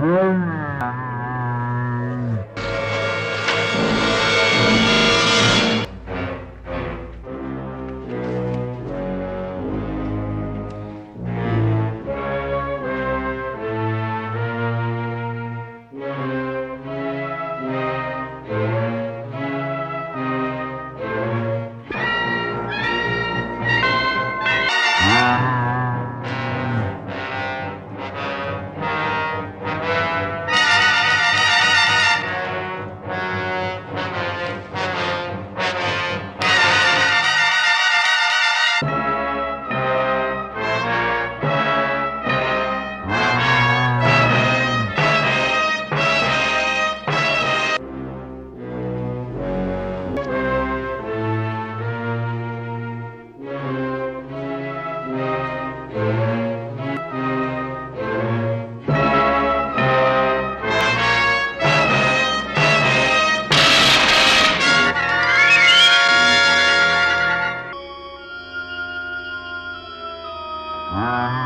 Hum. Ah.